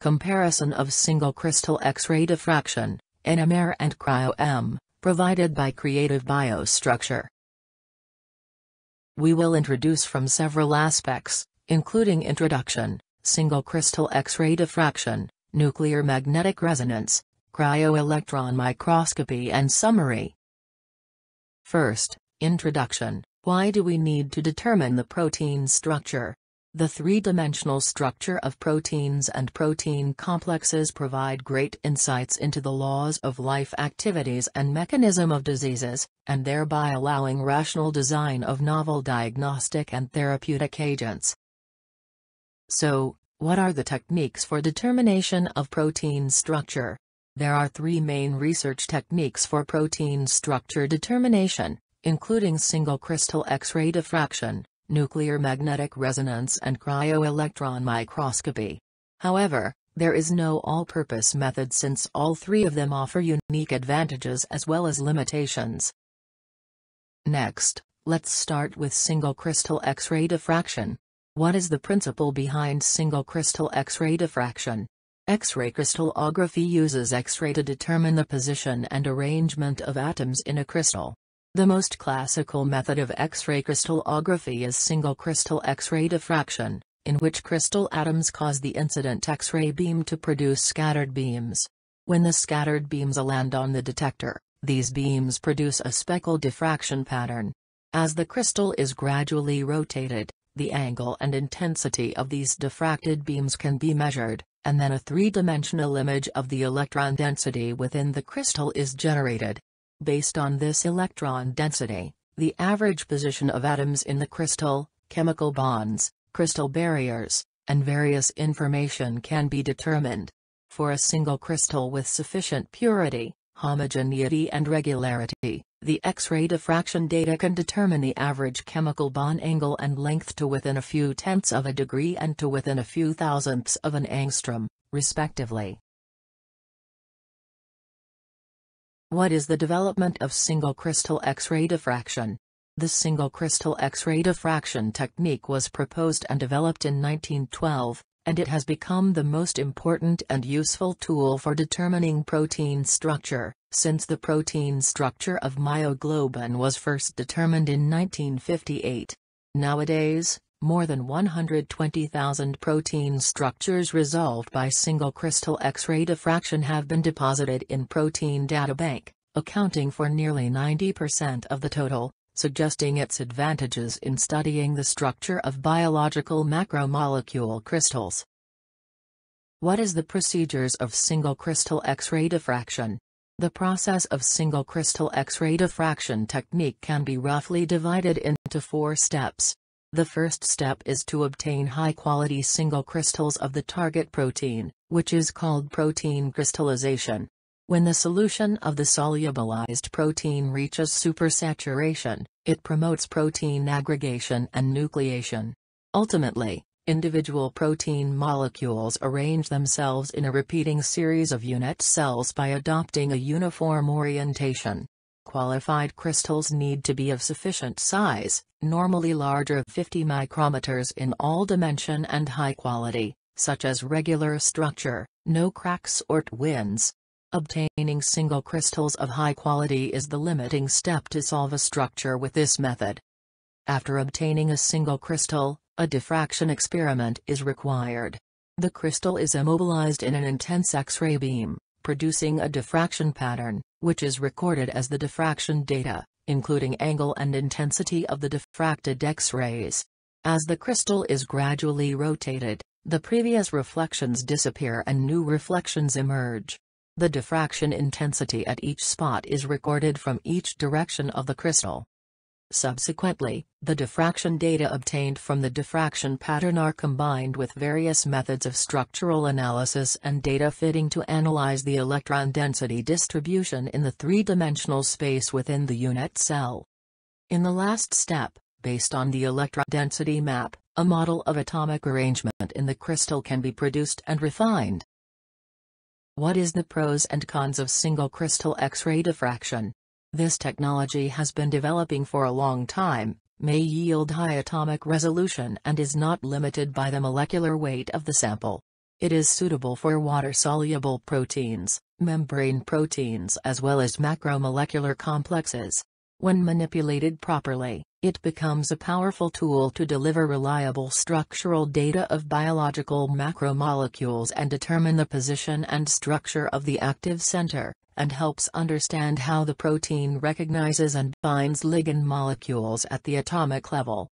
Comparison of single crystal X-ray diffraction, NMR and Cryo-EM, provided by Creative Biostructure. We will introduce from several aspects, including introduction, single crystal X-ray diffraction, nuclear magnetic resonance, cryo-electron microscopy and summary. First, introduction. Why do we need to determine the protein structure? The three-dimensional structure of proteins and protein complexes provide great insights into the laws of life activities and mechanism of diseases, and thereby allowing rational design of novel diagnostic and therapeutic agents. So, what are the techniques for determination of protein structure? There are three main research techniques for protein structure determination, including single crystal X-ray diffraction, nuclear magnetic resonance and cryo-electron microscopy. However, there is no all-purpose method since all three of them offer unique advantages as well as limitations. Next, let's start with single crystal X-ray diffraction. What is the principle behind single crystal X-ray diffraction? X-ray crystallography uses X-ray to determine the position and arrangement of atoms in a crystal. The most classical method of X-ray crystallography is single crystal X-ray diffraction, in which crystal atoms cause the incident X-ray beam to produce scattered beams. When the scattered beams land on the detector, these beams produce a speckle diffraction pattern. As the crystal is gradually rotated, the angle and intensity of these diffracted beams can be measured, and then a three-dimensional image of the electron density within the crystal is generated. Based on this electron density, the average position of atoms in the crystal, chemical bonds, crystal barriers, and various information can be determined. For a single crystal with sufficient purity, homogeneity and regularity, the X-ray diffraction data can determine the average chemical bond angle and length to within a few tenths of a degree and to within a few thousandths of an angstrom, respectively. What is the development of single crystal X-ray diffraction? The single crystal X-ray diffraction technique was proposed and developed in 1912, and it has become the most important and useful tool for determining protein structure, since the protein structure of myoglobin was first determined in 1958. Nowadays, more than 120,000 protein structures resolved by single crystal X-ray diffraction have been deposited in Protein Databank, accounting for nearly 90% of the total, suggesting its advantages in studying the structure of biological macromolecule crystals. What is the procedures of single crystal X-ray diffraction? The process of single crystal X-ray diffraction technique can be roughly divided into four steps. The first step is to obtain high-quality single crystals of the target protein, which is called protein crystallization. When the solution of the solubilized protein reaches supersaturation, it promotes protein aggregation and nucleation. Ultimately, individual protein molecules arrange themselves in a repeating series of unit cells by adopting a uniform orientation. Qualified crystals need to be of sufficient size, normally larger 50 micrometers in all dimension and high quality, such as regular structure, no cracks or twins. Obtaining single crystals of high quality is the limiting step to solve a structure with this method. After obtaining a single crystal, a diffraction experiment is required. The crystal is immobilized in an intense X-ray beam, producing a diffraction pattern, which is recorded as the diffraction data, including angle and intensity of the diffracted X-rays. As the crystal is gradually rotated, the previous reflections disappear and new reflections emerge. The diffraction intensity at each spot is recorded from each direction of the crystal. Subsequently, the diffraction data obtained from the diffraction pattern are combined with various methods of structural analysis and data fitting to analyze the electron density distribution in the three-dimensional space within the unit cell. In the last step, based on the electron density map, a model of atomic arrangement in the crystal can be produced and refined. What is the pros and cons of single crystal X-ray diffraction? This technology has been developing for a long time, may yield high atomic resolution and is not limited by the molecular weight of the sample. It is suitable for water-soluble proteins, membrane proteins as well as macromolecular complexes. When manipulated properly, it becomes a powerful tool to deliver reliable structural data of biological macromolecules and determine the position and structure of the active center, and helps understand how the protein recognizes and binds ligand molecules at the atomic level.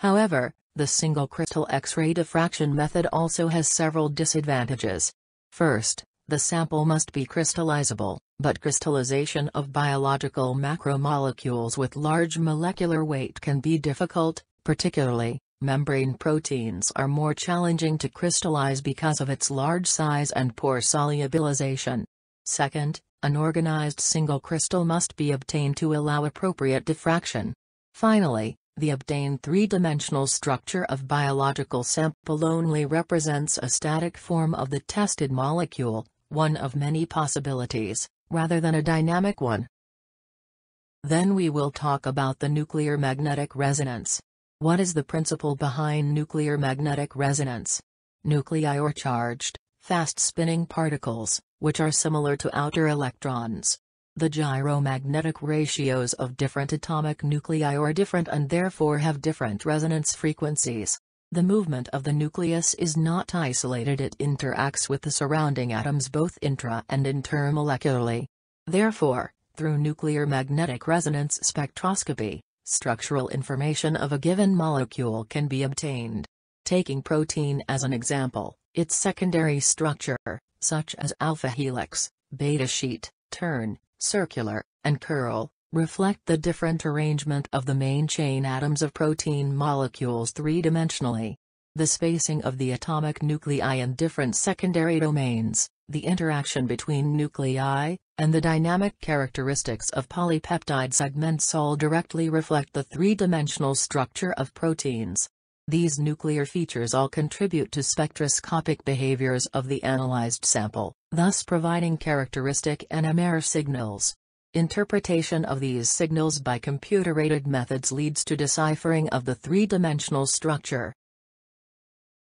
However, the single crystal X-ray diffraction method also has several disadvantages. First, the sample must be crystallizable, but crystallization of biological macromolecules with large molecular weight can be difficult, particularly, membrane proteins are more challenging to crystallize because of its large size and poor solubilization. Second, an organized single crystal must be obtained to allow appropriate diffraction. Finally, the obtained three-dimensional structure of biological sample only represents a static form of the tested molecule, one of many possibilities, rather than a dynamic one. Then we will talk about the nuclear magnetic resonance. What is the principle behind nuclear magnetic resonance? Nuclei are charged, fast-spinning particles, which are similar to outer electrons. The gyromagnetic ratios of different atomic nuclei are different and therefore have different resonance frequencies. The movement of the nucleus is not isolated it interacts with the surrounding atoms both intra and intermolecularly. Therefore, through nuclear magnetic resonance spectroscopy, structural information of a given molecule can be obtained. Taking protein as an example, its secondary structure, such as alpha helix, beta sheet, turn, circular, and curl, reflect the different arrangement of the main chain atoms of protein molecules three-dimensionally. The spacing of the atomic nuclei in different secondary domains, the interaction between nuclei, and the dynamic characteristics of polypeptide segments all directly reflect the three-dimensional structure of proteins. These nuclear features all contribute to spectroscopic behaviors of the analyzed sample, thus providing characteristic NMR signals. Interpretation of these signals by computer-aided methods leads to deciphering of the three-dimensional structure.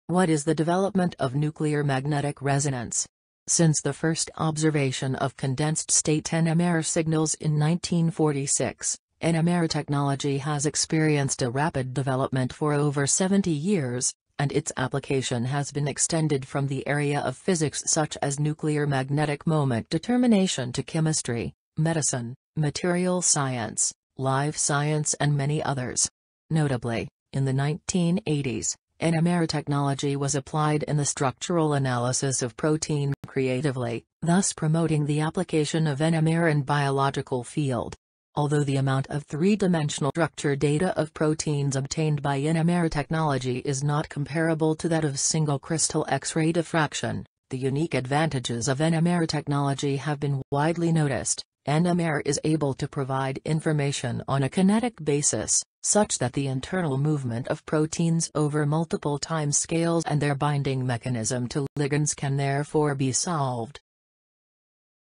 What is the development of nuclear magnetic resonance? Since the first observation of condensed-state NMR signals in 1946, NMR technology has experienced a rapid development for over 70 years, and its application has been extended from the area of physics such as nuclear magnetic moment determination to chemistry, medicine, material science, life science and many others. Notably, in the 1980s, NMR technology was applied in the structural analysis of protein creatively, thus promoting the application of NMR in biological field. Although the amount of three-dimensional structure data of proteins obtained by NMR technology is not comparable to that of single crystal X-ray diffraction, the unique advantages of NMR technology have been widely noticed. NMR is able to provide information on a kinetic basis, such that the internal movement of proteins over multiple time scales and their binding mechanism to ligands can therefore be solved.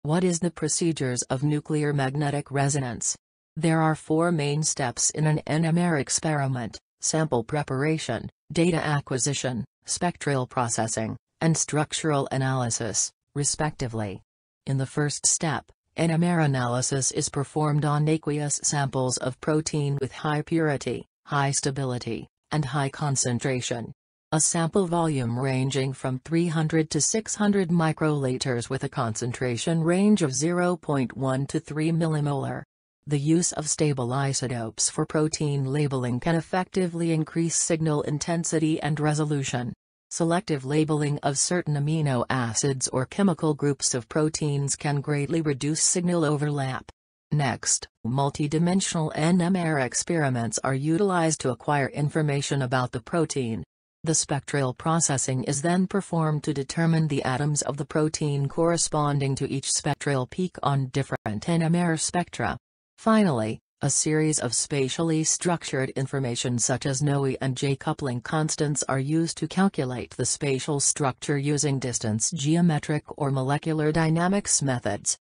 What is the procedures of nuclear magnetic resonance? There are four main steps in an NMR experiment, sample preparation, data acquisition, spectral processing, and structural analysis, respectively. In the first step, NMR analysis is performed on aqueous samples of protein with high purity, high stability, and high concentration. A sample volume ranging from 300 to 600 microliters with a concentration range of 0.1 to 3 millimolar. The use of stable isotopes for protein labeling can effectively increase signal intensity and resolution. Selective labeling of certain amino acids or chemical groups of proteins can greatly reduce signal overlap. Next, multidimensional NMR experiments are utilized to acquire information about the protein. The spectral processing is then performed to determine the atoms of the protein corresponding to each spectral peak on different NMR spectra. Finally, a series of spatially structured information such as NOE and J coupling constants are used to calculate the spatial structure using distance geometric or molecular dynamics methods.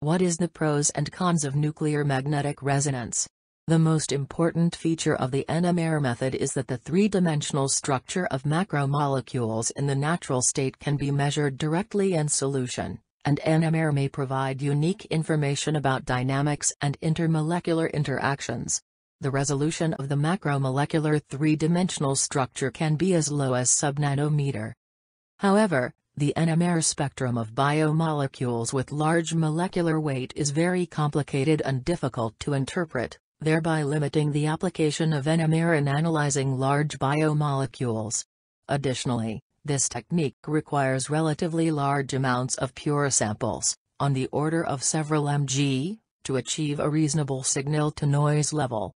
What is the pros and cons of nuclear magnetic resonance? The most important feature of the NMR method is that the three-dimensional structure of macromolecules in the natural state can be measured directly in solution, and NMR may provide unique information about dynamics and intermolecular interactions. The resolution of the macromolecular three-dimensional structure can be as low as sub-nanometer. However, the NMR spectrum of biomolecules with large molecular weight is very complicated and difficult to interpret thereby limiting the application of NMR in analyzing large biomolecules. Additionally, this technique requires relatively large amounts of pure samples, on the order of several mg, to achieve a reasonable signal-to-noise level.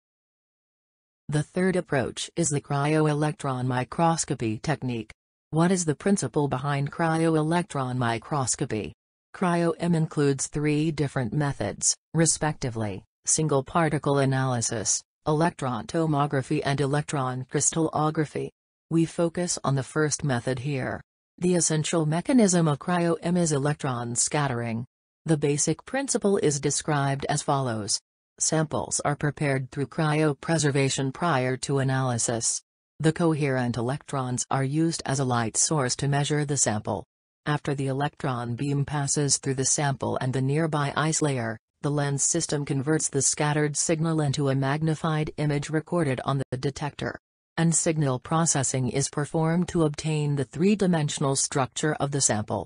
The third approach is the cryo-electron microscopy technique. What is the principle behind cryo-electron microscopy? Cryo-EM includes three different methods, respectively single particle analysis, electron tomography and electron crystallography. We focus on the first method here. The essential mechanism of cryo-EM is electron scattering. The basic principle is described as follows. Samples are prepared through cryopreservation prior to analysis. The coherent electrons are used as a light source to measure the sample. After the electron beam passes through the sample and the nearby ice layer, the lens system converts the scattered signal into a magnified image recorded on the detector. And signal processing is performed to obtain the three-dimensional structure of the sample.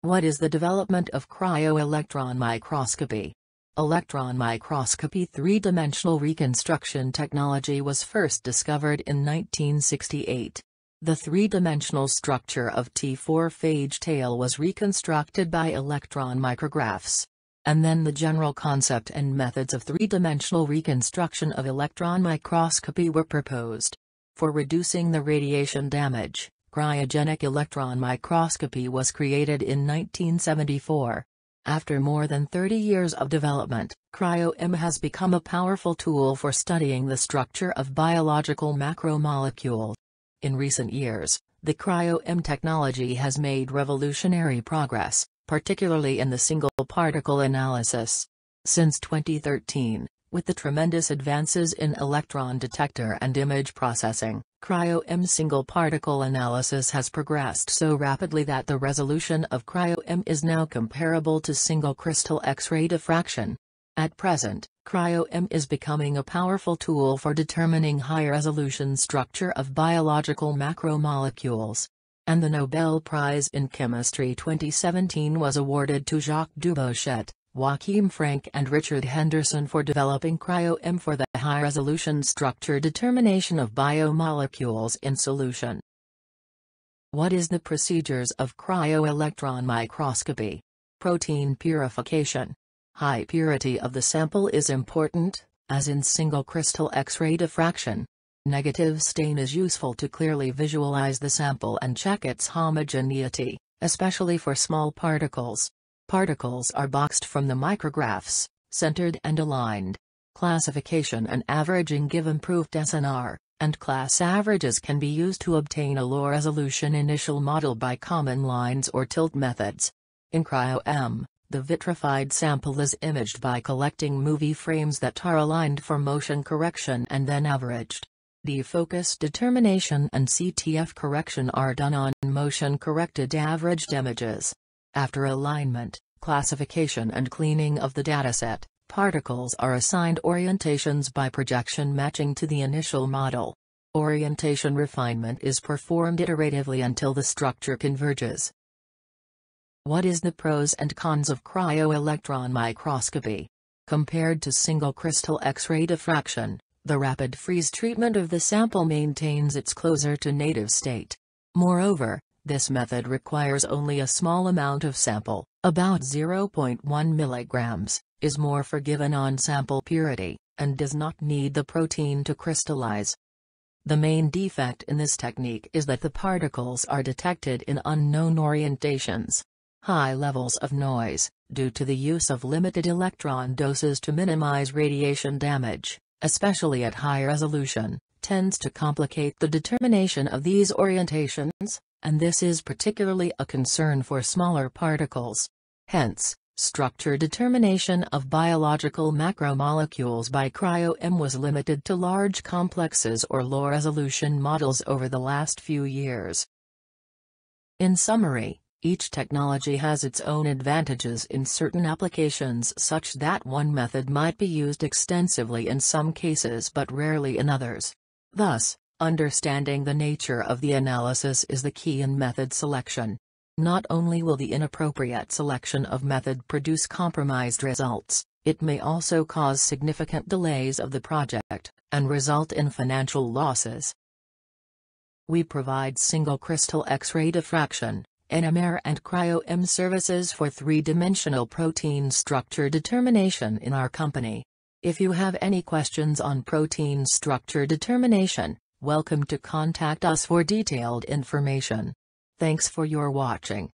What is the development of cryo-electron microscopy? Electron microscopy three-dimensional reconstruction technology was first discovered in 1968. The three-dimensional structure of T4 phage tail was reconstructed by electron micrographs and then the general concept and methods of three-dimensional reconstruction of electron microscopy were proposed. For reducing the radiation damage, cryogenic electron microscopy was created in 1974. After more than 30 years of development, cryo-EM has become a powerful tool for studying the structure of biological macromolecules. In recent years, the cryo-EM technology has made revolutionary progress, particularly in the single-particle analysis. Since 2013, with the tremendous advances in electron detector and image processing, cryo-EM single-particle analysis has progressed so rapidly that the resolution of cryo-EM is now comparable to single-crystal X-ray diffraction. At present, cryo-EM is becoming a powerful tool for determining high-resolution structure of biological macromolecules and the Nobel Prize in Chemistry 2017 was awarded to Jacques Dubochet, Joachim Frank and Richard Henderson for developing cryo-EM for the high-resolution structure determination of biomolecules in solution. What is the procedures of cryo-electron microscopy? Protein purification. High purity of the sample is important, as in single crystal X-ray diffraction. Negative stain is useful to clearly visualize the sample and check its homogeneity, especially for small particles. Particles are boxed from the micrographs, centered and aligned. Classification and averaging give improved SNR, and class averages can be used to obtain a low resolution initial model by common lines or tilt methods. In cryo-EM, the vitrified sample is imaged by collecting movie frames that are aligned for motion correction and then averaged. Defocus determination and CTF correction are done on motion-corrected averaged images. After alignment, classification and cleaning of the dataset, particles are assigned orientations by projection matching to the initial model. Orientation refinement is performed iteratively until the structure converges. What is the pros and cons of cryo-electron microscopy? Compared to single crystal X-ray diffraction, the rapid freeze treatment of the sample maintains its closer to native state. Moreover, this method requires only a small amount of sample, about 0.1 milligrams, is more forgiving on sample purity, and does not need the protein to crystallize. The main defect in this technique is that the particles are detected in unknown orientations. High levels of noise, due to the use of limited electron doses to minimize radiation damage, especially at high resolution, tends to complicate the determination of these orientations, and this is particularly a concern for smaller particles. Hence, Structure determination of biological macromolecules by cryo-EM was limited to large complexes or low-resolution models over the last few years. In summary, each technology has its own advantages in certain applications such that one method might be used extensively in some cases but rarely in others. Thus, understanding the nature of the analysis is the key in method selection. Not only will the inappropriate selection of method produce compromised results, it may also cause significant delays of the project, and result in financial losses. We provide single crystal X-ray diffraction, NMR and cryo-EM services for three-dimensional protein structure determination in our company. If you have any questions on protein structure determination, welcome to contact us for detailed information. Thanks for your watching.